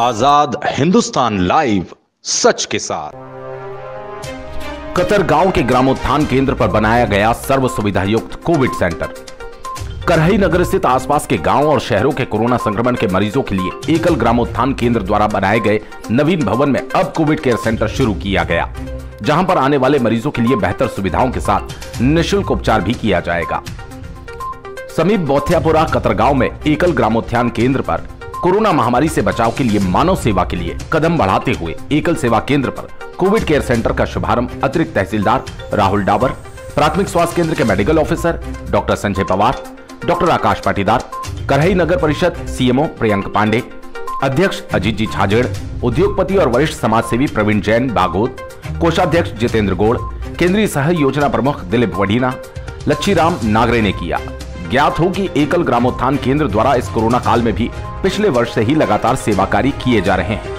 आज़ाद Hindustan live सच के साथ। Qatar गाँव के ग्रामोत्थान केंद्र पर बनाया गया सर्व सुविधा युक्त कोविड सेंटर। करहई नगर स्थित आसपास के गाँव और शहरों के कोरोना संक्रमण के मरीजों के लिए एकल ग्रामोत्थान केंद्र द्वारा बनाए गए नवीन भवन में अब कोविड केयर सेंटर शुरू किया गया, जहाँ पर आने वाले मरीजों के लिए बेहतर सुविधाओं के साथ निशुल्क उपचार भी किया जाएगा। समीप बौथियापुरा कतरगांव में एकल ग्रामोत्थान केंद्र पर कोरोना महामारी से बचाव के लिए मानव सेवा के लिए कदम बढ़ाते हुए एकल सेवा केंद्र पर कोविड केयर सेंटर का शुभारंभ अतिरिक्त तहसीलदार राहुल डाबर, प्राथमिक स्वास्थ्य केंद्र के medical officer doctor Sanjay Pawar, doctor Akash Patidar, Karhai नगर परिषद सीएमओ प्रियंक पांडे, अध्यक्ष अजीत जी छाजेड़, उद्योगपति और वरिष्ठ समाज सेवी प्रवीण जैन बागोत कोषाध्यक्ष जितेंद्र गोड़, केंद्रीय सह योजना प्रमुख दिलीप वडीना लच्छीराम नागरे ने किया ज्ञात हो कि एकल ग्रामोत्थान केंद्र द्वारा इस कोरोना काल में भी पिछले वर्ष से ही लगातार सेवा कार्य किए जा रहे हैं।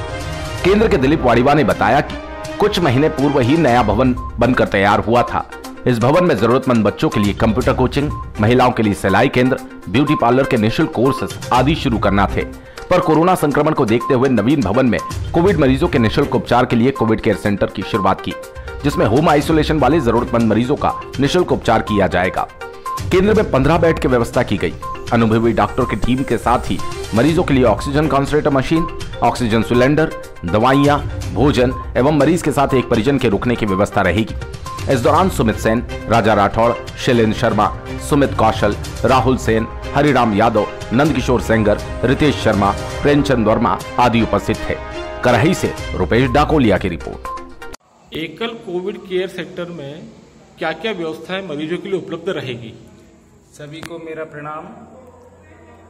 केंद्र के दिलीप वाड़ीवा ने बताया कि कुछ महीने पूर्व ही नया भवन बनकर तैयार हुआ था। इस भवन में जरूरतमंद बच्चों के लिए कंप्यूटर कोचिंग, महिलाओं के लिए सिलाई केंद्र, ब्यूटी पार्लर के निःशुल्क कोर्सेस आदि शुरू करना थे। पर कोरोना संक्रमण को देखते हुए नवीन भवन में कोविड मरीजों के निःशुल्क उपचार के लिए कोविड केयर सेंटर की शुरुआत की, जिसमें होम आइसोलेशन वाले जरूरतमंद मरीजों का निःशुल्क उपचार किया जाएगा। केंद्र में पंद्रह बेड की व्यवस्था की गई। अनुभवी डॉक्टर की टीम के साथ ही मरीजों के लिए oxygen concentrator machine, oxygen cylinder, दवाइयाँ, भोजन एवं मरीज़ के साथ एक परिजन के रुकने की व्यवस्था रहेगी। इस दौरान सुमित सेन, राजा राठौड़ शैलेन्द्र शर्मा, सुमित कौशल, राहुल सेन, हरिराम यादव, नंदकिशोर सेंगर, रितेश शर्मा, प्रेमचंद वर्मा आदि उपस्थित थे। करही से रुपेश डाकोलिया की रिपोर्ट। एकल कोविड केयर सेंटर में क्या क्या व्यवस्थाएँ मरीजों के लिए उपलब्ध रहेगी? सभी को मेरा प्रणाम।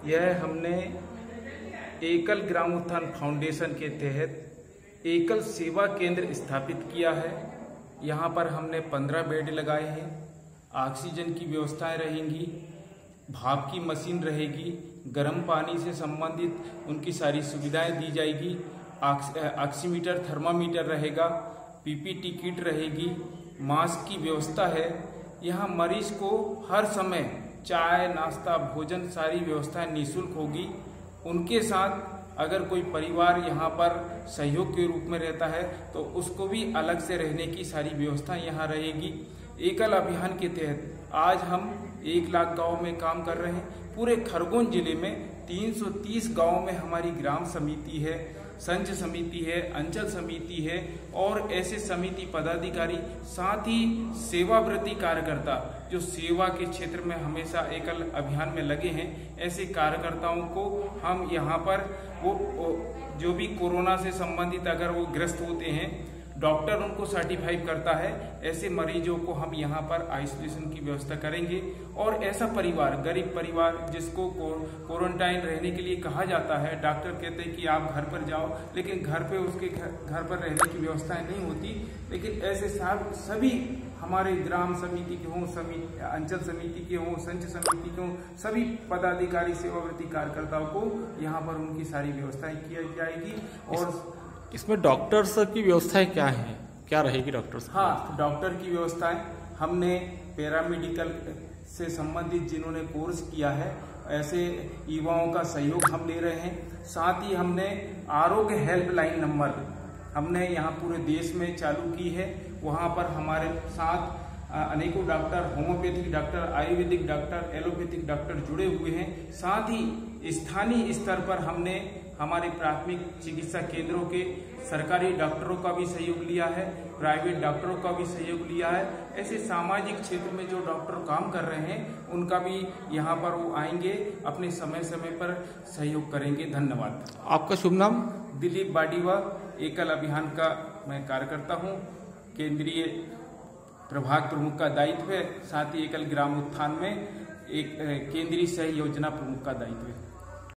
यह हमने एकल ग्राम उत्थान फाउंडेशन के तहत एकल सेवा केंद्र स्थापित किया है। यहाँ पर हमने पंद्रह बेड लगाए हैं। ऑक्सीजन की व्यवस्थाएँ रहेंगी। भाप की मशीन रहेगी। गर्म पानी से संबंधित उनकी सारी सुविधाएँ दी जाएगी। ऑक्सीमीटर आक्स, थर्मामीटर रहेगा। पीपीटी किट रहेगी। मास्क की व्यवस्था है। यहाँ मरीज़ को हर समय चाय, नाश्ता, भोजन सारी व्यवस्थाएँ निःशुल्क होगी। उनके साथ अगर कोई परिवार यहाँ पर सहयोग के रूप में रहता है तो उसको भी अलग से रहने की सारी व्यवस्था यहाँ रहेगी। एकल अभियान के तहत आज हम एक लाख गाँव में काम कर रहे हैं। पूरे खरगोन ज़िले में 330 गाँव में हमारी ग्राम समिति है। संच समिति है, अंचल समिति है और ऐसे समिति पदाधिकारी, साथ ही सेवावृत्ति कार्यकर्ता जो सेवा के क्षेत्र में हमेशा एकल अभियान में लगे हैं, ऐसे कार्यकर्ताओं को हम यहाँ पर वो, जो भी कोरोना से संबंधित अगर वो ग्रस्त होते हैं डॉक्टर उनको सर्टिफाई करता है, ऐसे मरीजों को हम यहाँ पर आइसोलेशन की व्यवस्था करेंगे। और ऐसा परिवार, गरीब परिवार जिसको क्वारंटाइन रहने के लिए कहा जाता है, डॉक्टर कहते हैं कि आप घर पर जाओ, लेकिन घर पे उसके घर पर रहने की व्यवस्थाएँ नहीं होती। लेकिन ऐसे सभी हमारे ग्राम समिति के हों समिति अंचल समिति के हों, संच समिति के हों, सभी पदाधिकारी सेवावृत्ति कार्यकर्ताओं को यहाँ पर उनकी सारी व्यवस्थाएँ की जाएगी और इसमें डॉक्टर्स की व्यवस्थाएँ क्या है? क्या रहेगी डॉक्टर्स हाँ डॉक्टर की व्यवस्थाएँ। हमने पैरामेडिकल से संबंधित जिन्होंने कोर्स किया है ऐसे युवाओं का सहयोग हम ले रहे हैं। साथ ही हमने आरोग्य हेल्पलाइन नंबर हमने यहाँ पूरे देश में चालू की है। वहाँ पर हमारे साथ अनेकों doctor homeopathic doctor ayurvedic doctor allopathic doctor जुड़े हुए हैं। साथ ही स्थानीय स्तर पर हमने हमारे प्राथमिक चिकित्सा केंद्रों के सरकारी डॉक्टरों का भी सहयोग लिया है प्राइवेट डॉक्टरों का भी सहयोग लिया है। ऐसे सामाजिक क्षेत्र में जो डॉक्टर काम कर रहे हैं उनका भी यहाँ पर वो आएँगे अपने समय समय पर सहयोग करेंगे। धन्यवाद। आपका शुभ नाम? दिलीप बाडीवा एकल अभियान का मैं कार्यकर्ता हूँ। केंद्रीय प्रभाग प्रमुख का दायित्व है साथ ही एकल ग्राम उत्थान में एक केंद्रीय सह योजना प्रमुख का दायित्व है।